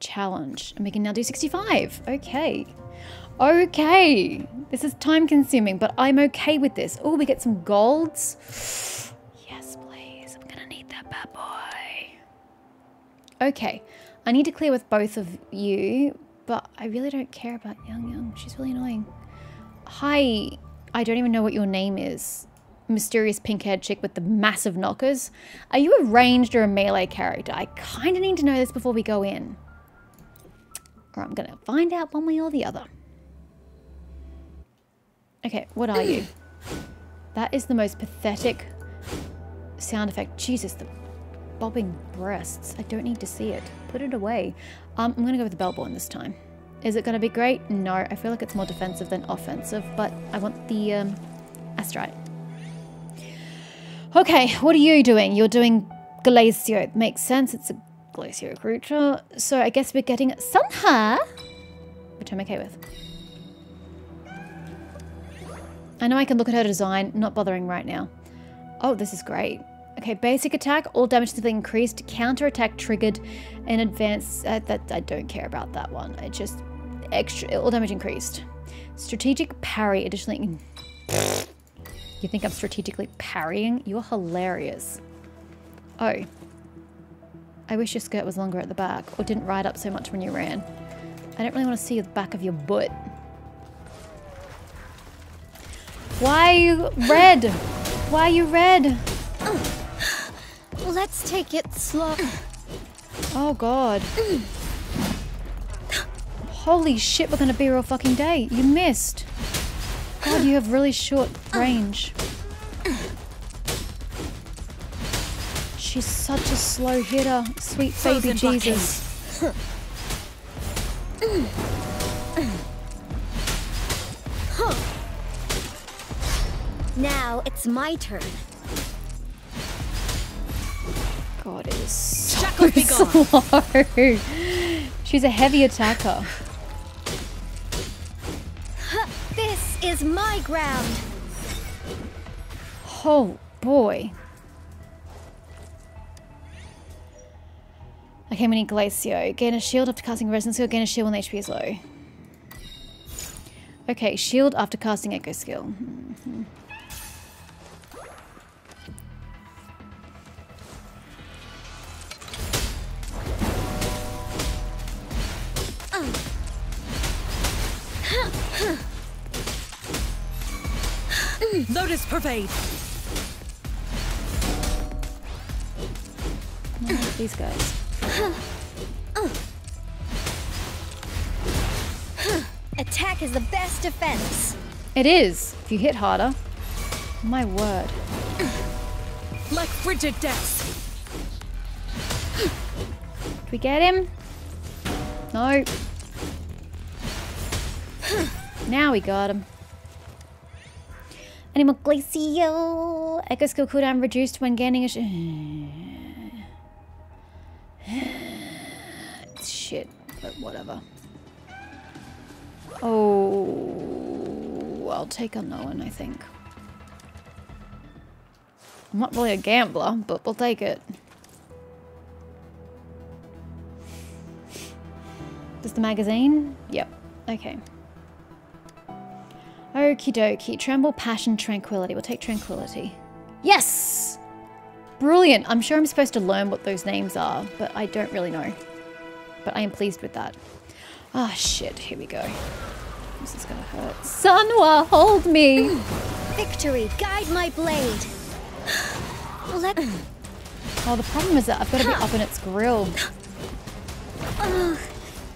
challenge. And we can now do 65. Okay. Okay. This is time consuming, but I'm okay with this. Oh, we get some golds. Yes, please. I'm gonna need that bad boy. Okay. I need to clear with both of you, but I really don't care about Yangyang. She's really annoying. Hi. I don't even know what your name is. Mysterious pink haired chick with the massive knockers. Are you a ranged or a melee character? I kind of need to know this before we go in. Or I'm going to find out one way or the other. Okay, what are you? That is the most pathetic sound effect. Jesus, the bobbing breasts. I don't need to see it. Put it away. Um, I'm going to go with the Bellborn this time. Is it going to be great? No, I feel like it's more defensive than offensive, but I want the um, Astrite. Okay, what are you doing? You're doing Glacio. It Makes sense, it's a Glacio creature. So I guess we're getting hair, which I'm okay with. I know I can look at her design, not bothering right now. Oh, this is great. Okay, basic attack, all damage to the increased, counter attack triggered, in advance. Uh, that I don't care about that one. It just extra, all damage increased. Strategic parry, additionally. You think I'm strategically parrying? You're hilarious. Oh. I wish your skirt was longer at the back, or didn't ride up so much when you ran. I don't really want to see the back of your butt. Why are you red? Why are you red? Oh, let's take it slow. Oh god. Holy shit, we're gonna be here all fucking day. You missed. God, you have really short range. She's such a slow hitter. Sweet baby Jesus. Now it's my turn. God, it is so slow. She's a heavy attacker. This is my ground. Oh boy. Okay, we need Glacio. Gain a shield after casting resonance skill. Gain a shield when HP is low. Okay, shield after casting echo skill. Mm -hmm. Lotus pervade. These guys. Attack is the best defense. It is. If you hit harder. My word. Like frigid death. Did we get him? No. Now we got him. Animal Glacio. Echo skill cooldown reduced when gaining a... Sh Shit, but whatever. Oh, I'll take unknown, I think. I'm not really a gambler, but we'll take it. Just the magazine? Yep. Okay. Okie dokie. Tremble, passion, tranquility. We'll take tranquility. Yes! Brilliant. I'm sure I'm supposed to learn what those names are, but I don't really know. But I am pleased with that. Ah, oh, shit. Here we go. This is gonna hurt. Sanhua, hold me! Victory, guide my blade. Let... Oh, the problem is that I've got to be up in its grill.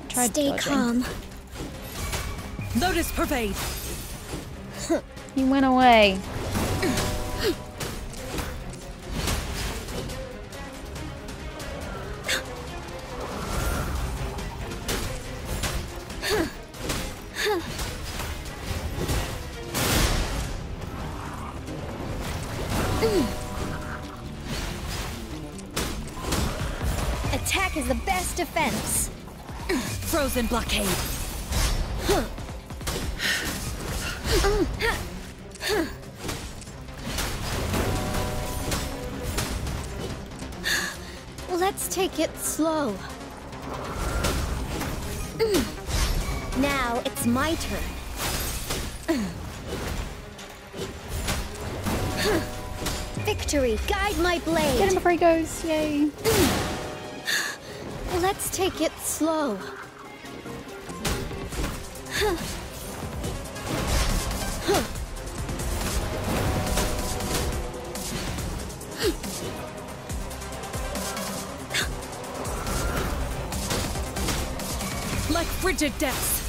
Tried Stay dodging. calm. Lotus pervade. He went away. Frozen blockade. Let's take it slow. Now it's my turn. Victory, guide my blade. Get him before he goes. Yay. Let's take it slow. Like frigid depths.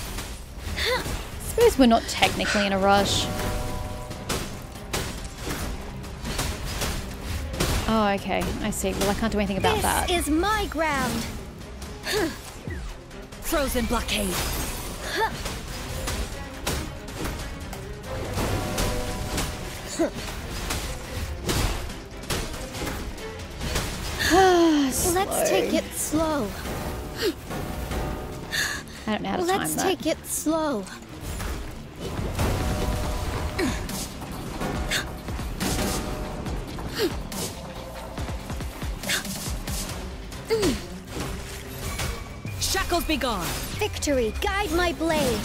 Suppose we're not technically in a rush. Oh, okay. I see. Well, I can't do anything about This that. is my ground. Frozen blockade. Let's take it slow. I don't know how to Let's time that. take it slow. Shackles be gone. Victory, guide my blade.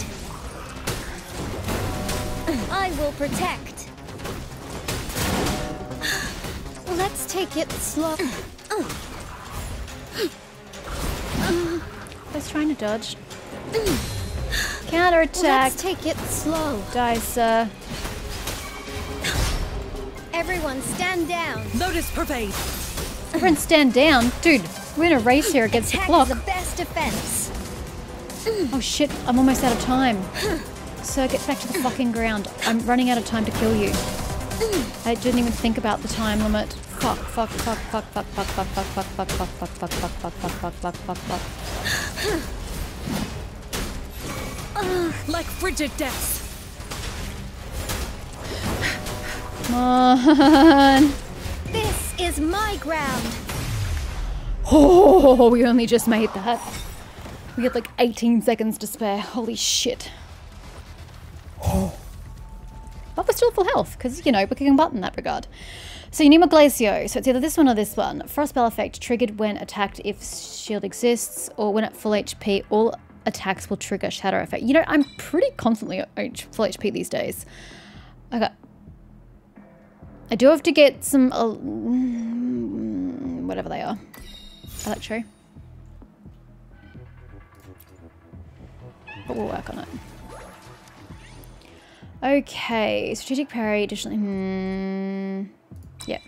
I will protect. Let's take it slow. I was trying to dodge. Counter attack. Let's take it slow. Die, sir. Uh, Everyone stand down. Lotus pervade. Everyone stand down. Dude, we're in a race here against the clock. is the best defense. Oh shit, I'm almost out of time. Sir, get back to the fucking ground. I'm running out of time to kill you. I didn't even think about the time limit. Fuck, fuck, fuck, fuck, fuck, fuck, fuck, fuck, fuck, fuck, fuck, fuck, fuck, fuck, fuck, fuck, fuck, fuck, fuck. Like frigid death. Come on. This is my ground. Oh, we only just made that. We had like 18 seconds to spare. Holy shit. We're still full health, because, you know, we're kicking butt in that regard. So you need more Glacio. So it's either this one or this one. Frost spell effect triggered when attacked if shield exists, or when at full HP, all attacks will trigger shadow effect. You know, I'm pretty constantly at full HP these days. Okay. I do have to get some, uh, whatever they are. Electro. But we'll work on it. Okay, strategic parry, additionally. Hmm. Yeah.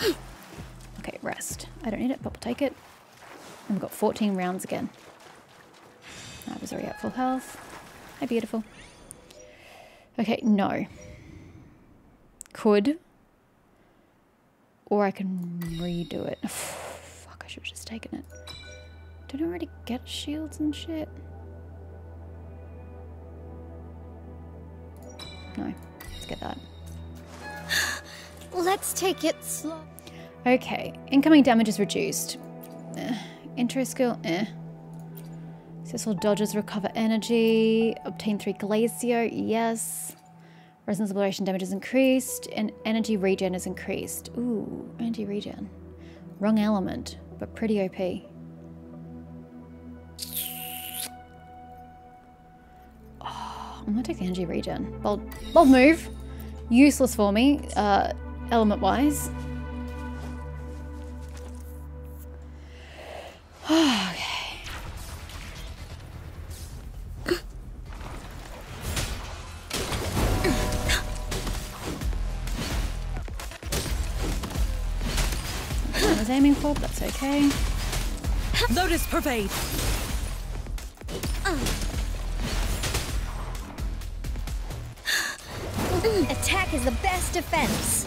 Okay, rest. I don't need it, but we'll take it. And we've got 14 rounds again. I was already at full health. Hi, beautiful. Okay, no. Could. Or I can redo it. Fuck, I should have just taken it. I already get shields and shit? No. Let's get that. Let's take it slow. Okay. Incoming damage is reduced. Eh. Intro skill, eh. Successful dodges recover energy. Obtain three glacio, yes. Resonance Liberation damage is increased. And energy regen is increased. Ooh, energy regen. Wrong element, but pretty OP. I'm gonna take the energy regen. Bold, bold move. Useless for me, uh, element wise. okay. I was aiming for, but that's okay. Lotus pervade. Attack is the best defense.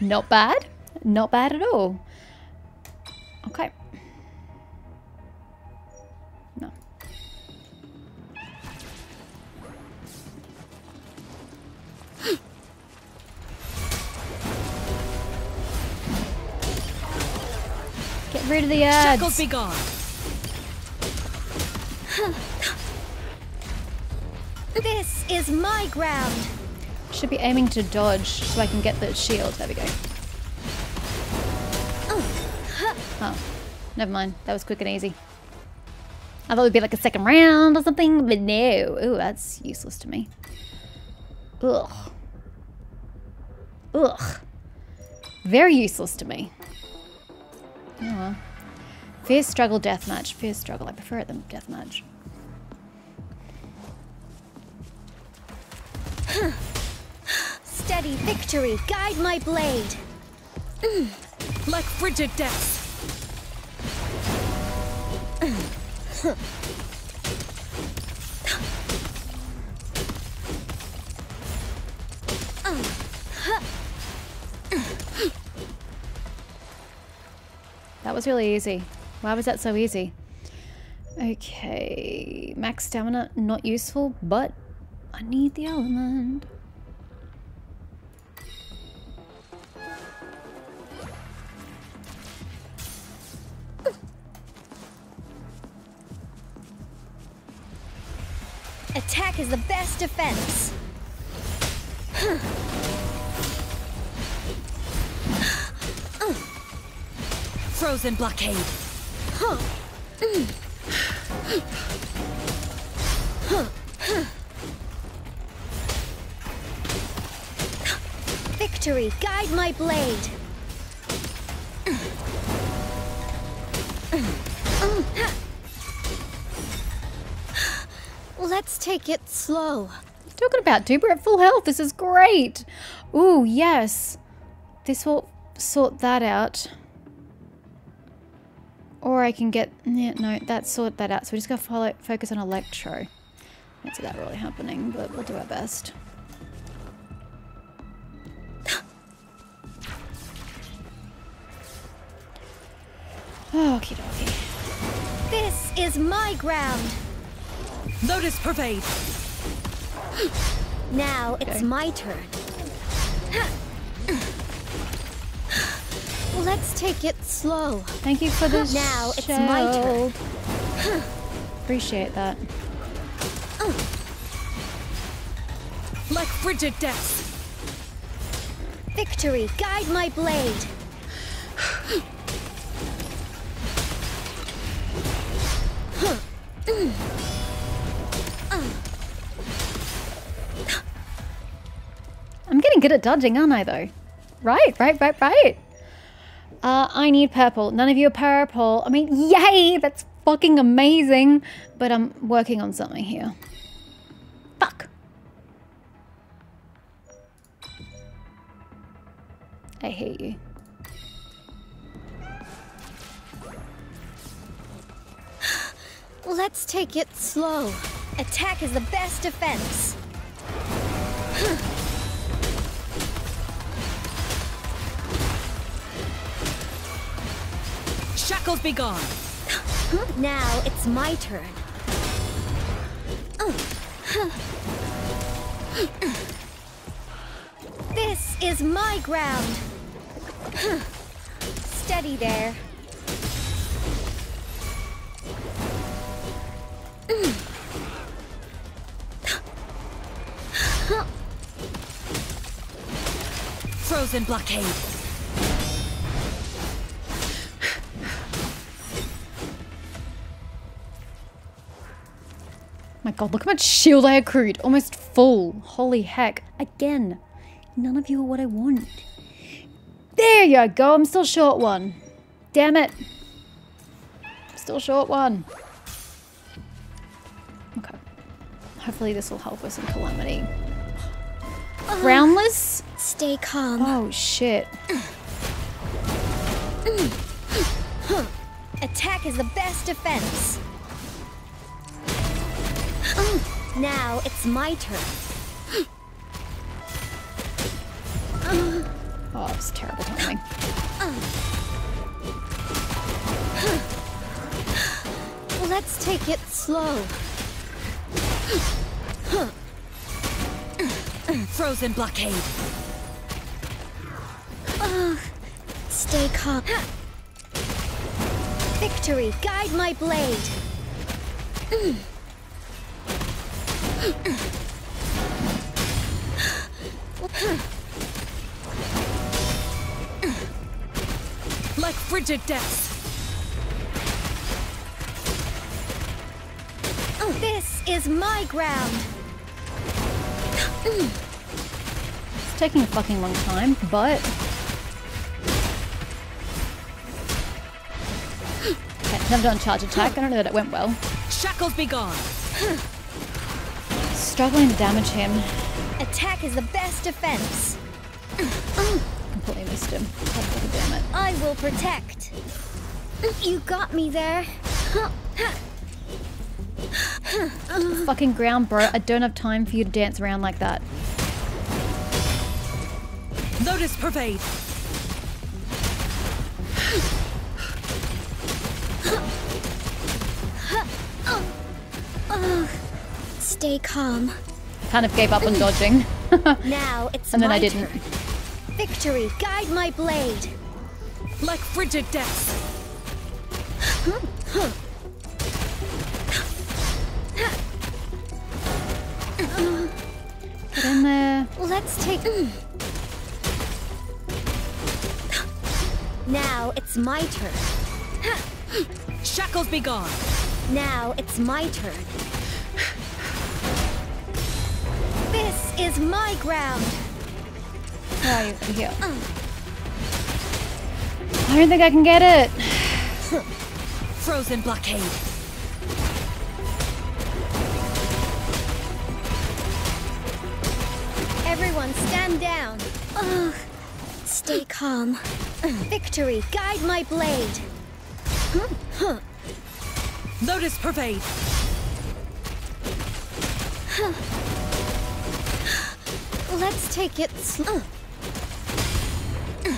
Not bad. Not bad at all. Rid of the Shackles be gone. This is my ground. Should be aiming to dodge so I can get the shield. There we go. Oh, oh never mind. That was quick and easy. I thought it would be like a second round or something, but no. Ooh, that's useless to me. Ugh. Ugh. Very useless to me. Oh well. Fierce struggle deathmatch. Fierce struggle. I prefer it than deathmatch. Steady victory, guide my blade. Mm. Like frigid depths. Mm. That was really easy. Why was that so easy? Okay, max stamina, not useful, but I need the element. Attack is the best defense. Frozen blockade. Mm. Victory, guide my blade. Let's take it slow. Talking about dude, we're at full health. This is great. Ooh, yes. This will sort that out. Or I can get yeah, no, that sort that out. So we just gotta follow focus on electro. Don't see that really happening, but we'll do our best. Okie dokie. This is my ground. Lotus pervade. Now it's Okay. my turn. Let's take it slow. Thank you for the Now it's my turn. Appreciate that. Like frigid depths. Victory, guide my blade. I'm getting good at dodging, aren't I, though? Right, right, right, right. Uh, I need purple. None of you are purple. I mean, yay! That's fucking amazing. But I'm working on something here. Fuck. I hate you. Let's take it slow. Attack is the best defense. Shackles be gone. Now it's my turn. This is my ground. Steady there. Frozen blockade. God, look how much shield I accrued. Almost full. Holy heck. Again. None of you are what I want. There you go. I'm still short one. Damn it. Still short one. Okay. Hopefully this will help us in Calamity. Groundless? Stay calm. Oh shit. Attack is the best defense. Mm, now it's my turn. Oh, it was terrible timing. Let's take it slow. Frozen blockade. Stay calm. Victory, guide my blade. Mm. Like frigid death. This is my ground. It's taking a fucking long time, but Okay, done charge attack. I don't know that it went well. Shackles be gone. Struggling to damage him. Attack is the best defense. Completely missed him. Damn it. I will protect. You got me there. Fucking ground, bro. I don't have time for you to dance around like that. Lotus pervade. Stay calm. Kind of gave up on dodging. Now it's And then my I didn't. turn. Victory, guide my blade. Like frigid depths. Get in there. Let's take. Mm. Now it's my turn. Shackles be gone. Now it's my turn. Is my ground. Where are you? Over here. I don't think I can get it. Frozen blockade. Everyone stand down. Ugh. Stay calm. Victory, guide my blade. Hmm. Lotus pervade. Let's take it slow. Uh.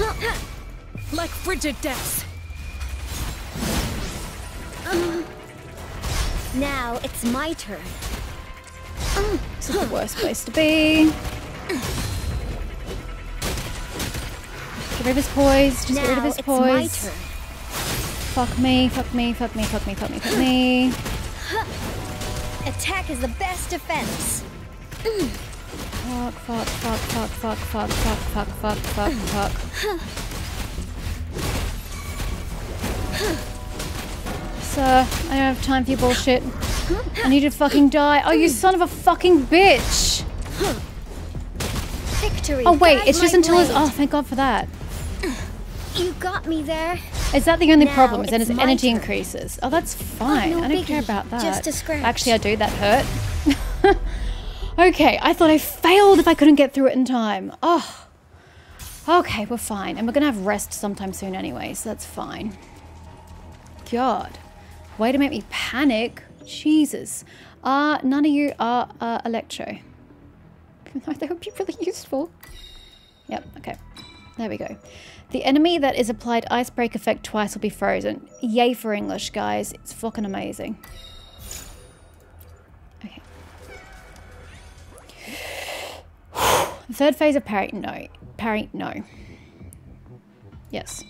Uh. Like frigid depths. Uh. Now it's my turn. This is the worst place to be. Get rid of his poise. Just get rid of now his it's my poise. Fuck me, fuck me, fuck me, fuck me, fuck me, fuck me. Attack is the best defense. Fuck, fuck, fuck, fuck, fuck, fuck, fuck, fuck, fuck, fuck, fuck. Sir, I don't have time for your bullshit. I need to fucking die. Oh, you son of a fucking bitch! Victory. Oh wait, it's just until his. blade. Oh, thank God for that. You got me there. Is that the only Now problem? Is that it's his energy turn. increases? Oh, that's fine. no I don't care about that. Just a scratch. Actually, I do. That hurt. okay, I thought I failed if I couldn't get through it in time. Oh. Okay, we're fine. And we're going to have rest sometime soon anyway, so that's fine. God. Way to make me panic. Jesus. Uh, none of you are uh, Electro. They would be really useful. Yep, okay. There we go. The enemy that is applied icebreak effect twice will be frozen. Yay for English, guys. It's fucking amazing. Okay. Third phase of parry, no. Parry, no. Yes.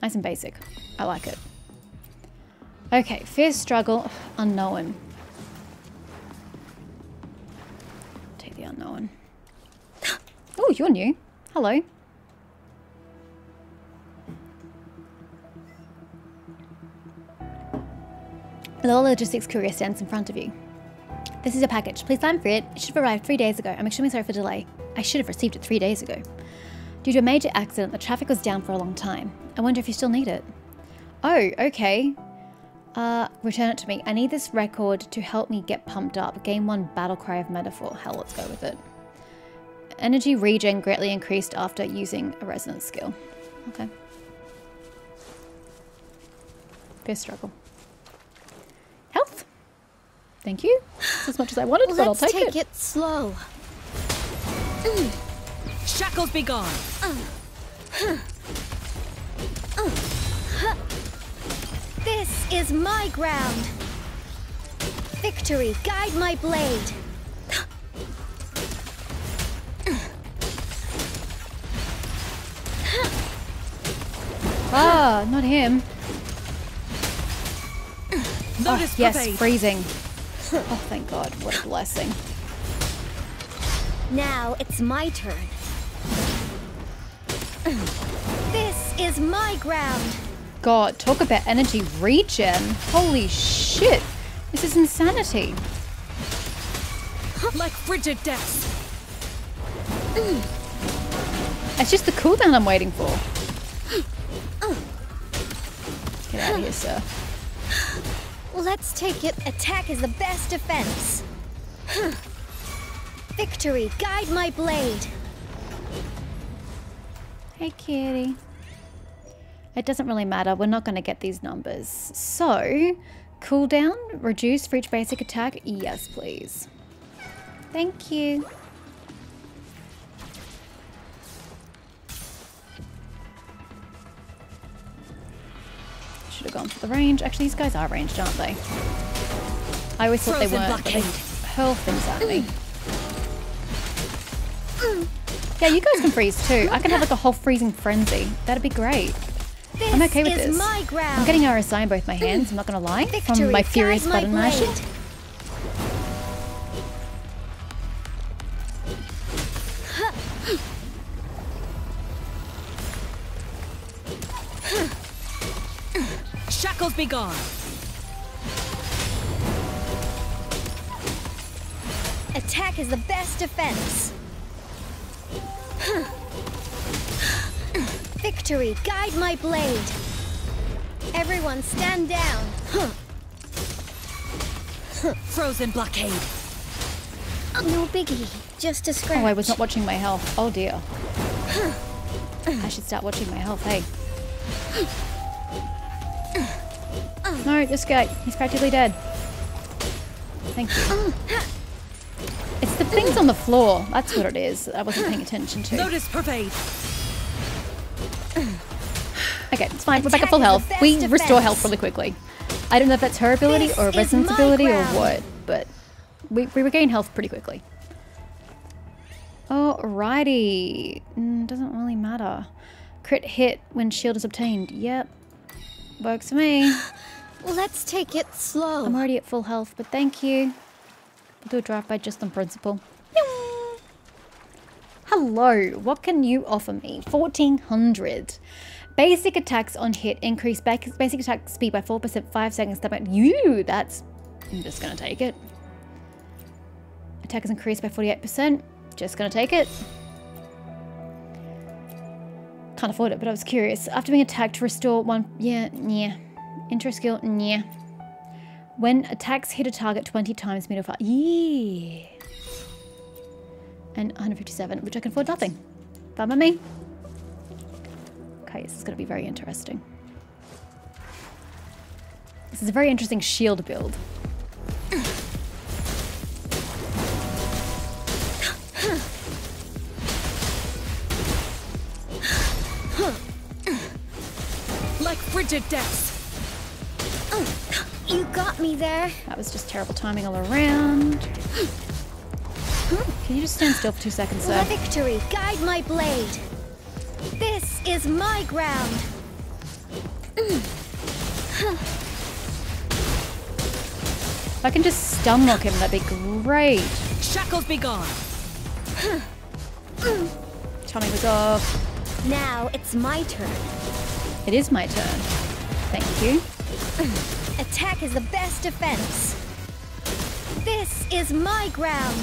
Nice and basic. I like it. Okay, fierce struggle, unknown. Take the unknown. Oh, you're new. Hello. The logistics courier stands in front of you. This is your package. Please sign for it. It should have arrived three days ago. I'm extremely sorry for the delay. I should have received it three days ago. Due to a major accident, the traffic was down for a long time. I wonder if you still need it. Oh, okay. Uh, return it to me. I need this record to help me get pumped up. Game one battle cry of metaphor. Hell, let's go with it. Energy regen greatly increased after using a resonance skill. Okay. Fierce struggle. Health. Thank you. It's as much as I wanted, but I'll Let's take, take it. it slow. Shackles be gone. This is my ground. Victory, guide my blade. Ah, not him. Oh, Lotus oh, yes, freezing. Oh, thank God. What a blessing. Now it's my turn. This is my ground. God, talk about energy regen. Holy shit. This is insanity. Like frigid death. It's just the cooldown I'm waiting for. Get out of here, sir. Let's take it. Attack is the best defense. Victory, guide my blade. Hey, kitty. It doesn't really matter. We're not going to get these numbers. So, cooldown, reduce for each basic attack. Yes, please. Thank you. Have gone for the range. Actually, these guys are ranged, aren't they? I always thought they Frozen weren't, but they hurl things at me. Yeah, you guys can freeze too. I can have like a whole freezing frenzy. That'd be great. This I'm okay with this. my. I'm getting RSI in both my hands, I'm not gonna lie, Victory, from my furious button mashing. Be gone. Attack is the best defense. Victory, guide my blade. Everyone stand down. Frozen blockade. Oh, no biggie, just a scratch. Oh, I was not watching my health. Oh dear. I should start watching my health, hey. No, this guy, he's practically dead. Thank you. It's the things on the floor. That's what it is. I wasn't paying attention to. Lotus pervade. Okay, it's fine. We're back at full health. We defense. restore health really quickly. I don't know if that's her ability This or Resonance ability or what, but we, we regain health pretty quickly. Alrighty. Mm, doesn't really matter. Crit hit when shield is obtained. Yep. Works for me. Let's take it slow. I'm already at full health, but thank you. I'll do a drive by just on principle. Hello, what can you offer me? 1400. Basic attacks on hit increase basic attack speed by 4%, 5 seconds. Step back. You, that's. I'm just gonna take it. Attack is increased by 48%. Just gonna take it. Can't afford it, but I was curious. After being attacked, to restore one. Yeah, yeah. Intro skill, yeah. When attacks hit a target 20 times, meter fire. Yeah. And 157, which I can afford nothing. By me. Okay, this is going to be very interesting. This is a very interesting shield build. Like frigid depths. You got me there. That was just terrible timing all around. Can you just stand still for two seconds, sir? Victory, guide my blade. This is my ground. If I can just stun lock him, that'd be great. Shackles be gone. Tommy was off. Now it's my turn. It is my turn. Thank you. Attack is the best defense. This is my ground.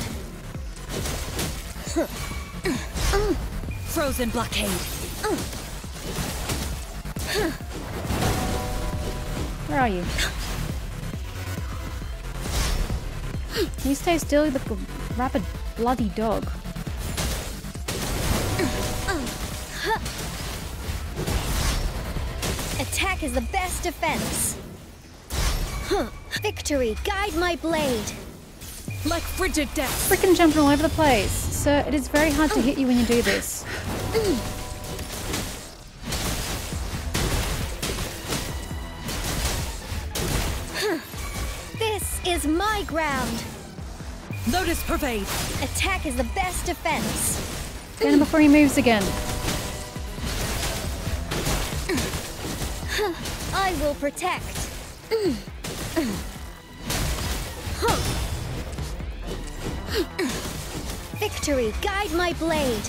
Frozen blockade. Where are you? Can you stay still, you like a rabid, bloody dog? Attack is the best defense. Huh. Victory, guide my blade. Like frigid death. Freaking jumping all over the place. Sir, it is very hard to hit you when you do this. This is my ground. Lotus pervade. Attack is the best defense. Get him before he moves again. I will protect. Victory, guide my blade.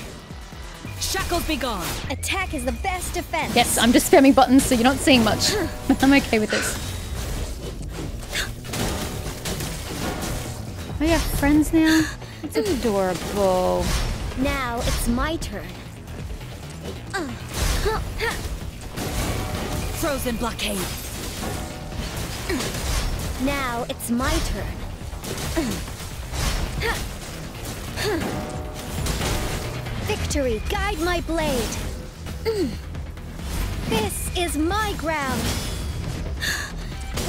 Shackles be gone. Attack is the best defense. Yes, I'm just spamming buttons so you're not seeing much. I'm okay with this. Oh, you have friends now? It's mm. adorable. Now it's my turn. Uh, Frozen blockade. Mm. Now it's my turn. Victory, guide my blade. This is my ground.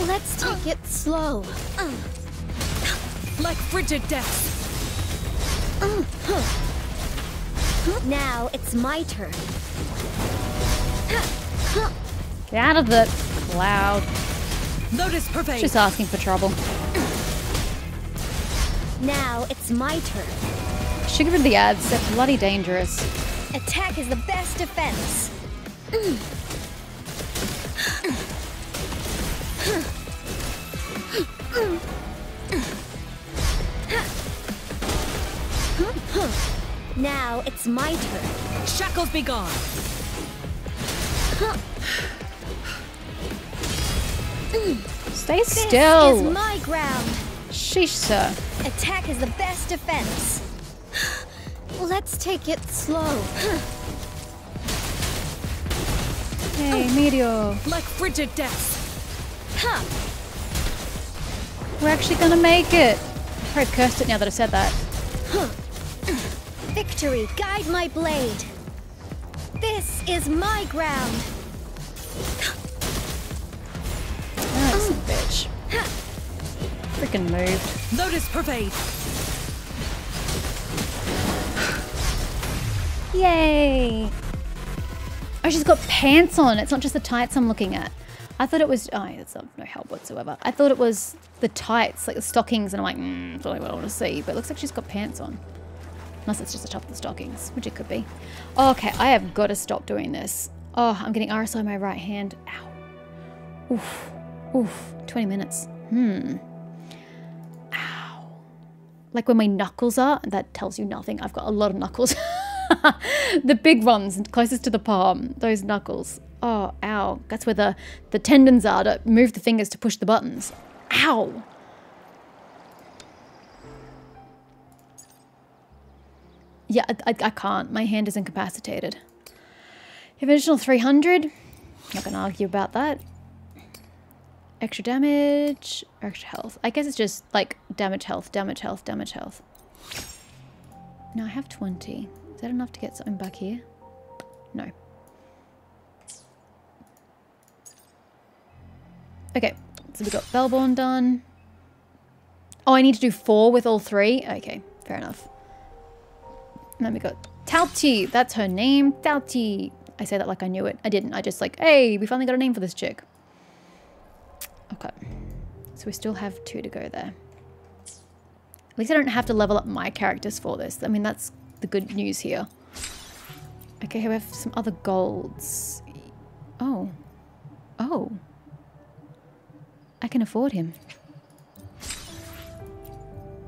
Let's take it slow. Like frigid depths. Now it's my turn. Get out of the cloud. Lotus pervade. Just asking for trouble. Now it's my turn. Should get rid of the ads. They're bloody dangerous. Attack is the best defense. Now it's my turn. Shackles be gone. Stay still. This is my ground. Sheesh, sir. Attack is the best defense. Let's take it slow. Hey, oh. Meteor. Like frigid depths. Huh. We're actually gonna make it. I've cursed it now that I said that. Huh. Victory, guide my blade. This is my ground. Freaking moved. Lotus pervade. Yay! Oh, she's got pants on. It's not just the tights I'm looking at. I thought it was. Oh, it's not, no help whatsoever. I thought it was the tights, like the stockings, and I'm like, mm, that's not what I want to see. But it looks like she's got pants on. Unless it's just the top of the stockings, which it could be. Oh, okay, I have got to stop doing this. Oh, I'm getting RSI in my right hand. Ow. Oof. Oof. 20 minutes. Hmm. Like where my knuckles are, that tells you nothing. I've got a lot of knuckles. the big ones closest to the palm, those knuckles. Oh, ow. That's where the, the tendons are to move the fingers to push the buttons. Ow. Yeah, I, I, I can't. My hand is incapacitated. Additional 300. Not to argue about that. Extra damage, extra health. I guess it's just like damage, health, damage, health, damage, health. No, I have 20. Is that enough to get something back here? No. Okay, so we got Bellborn done. Oh, I need to do four with all three? Okay, fair enough. And then we got Tauti. That's her name. Tauti. I say that like I knew it. I didn't. I just like, hey, we finally got a name for this chick. Okay. So we still have two to go there. At least I don't have to level up my characters for this. I mean, that's the good news here. Okay, here we have some other golds. Oh. Oh. I can afford him.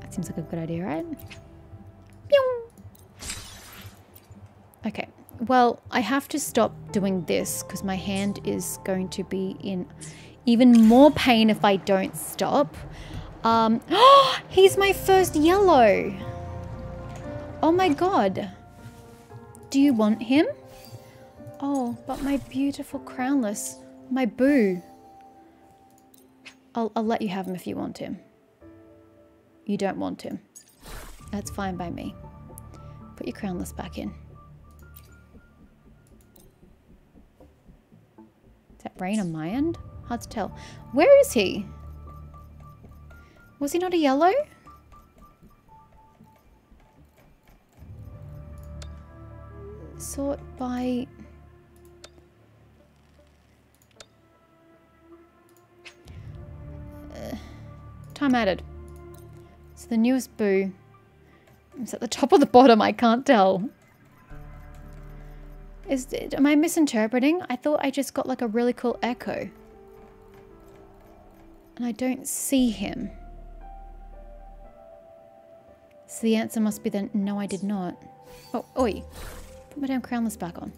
That seems like a good idea, right? Okay. Well, I have to stop doing this because my hand is going to be in even more pain if I don't stop. Um, he's my first yellow. Oh my god. Do you want him? Oh, but my beautiful crownless. My boo. I'll, I'll let you have him if you want him. You don't want him. That's fine by me. Put your crownless back in. Is that rain on my end? Hard to tell. Where is he? Was he not a yellow? Sort by... Uh, time added. So the newest boo. It's at the top or the bottom, I can't tell. Is am I misinterpreting? I thought I just got like a really cool echo. And I don't see him. So the answer must be then, no, I did not. Oh, oi. Put my damn crownless back on.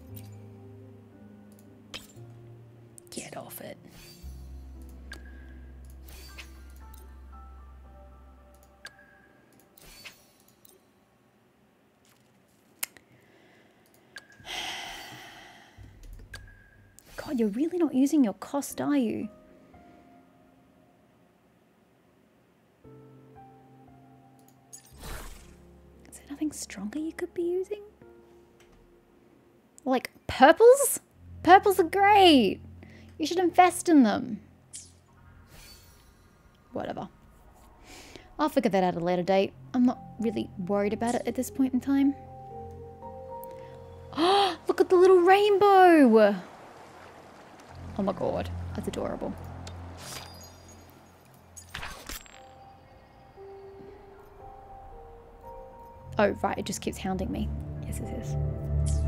Get off it. God, you're really not using your cost, are you? Stronger you could be using? Like purples? Purples are great. You should invest in them. Whatever. I'll figure that out at a later date. I'm not really worried about it at this point in time. Oh, look at the little rainbow. Oh my god, that's adorable. Oh, right, it just keeps hounding me. Yes, yes, yes.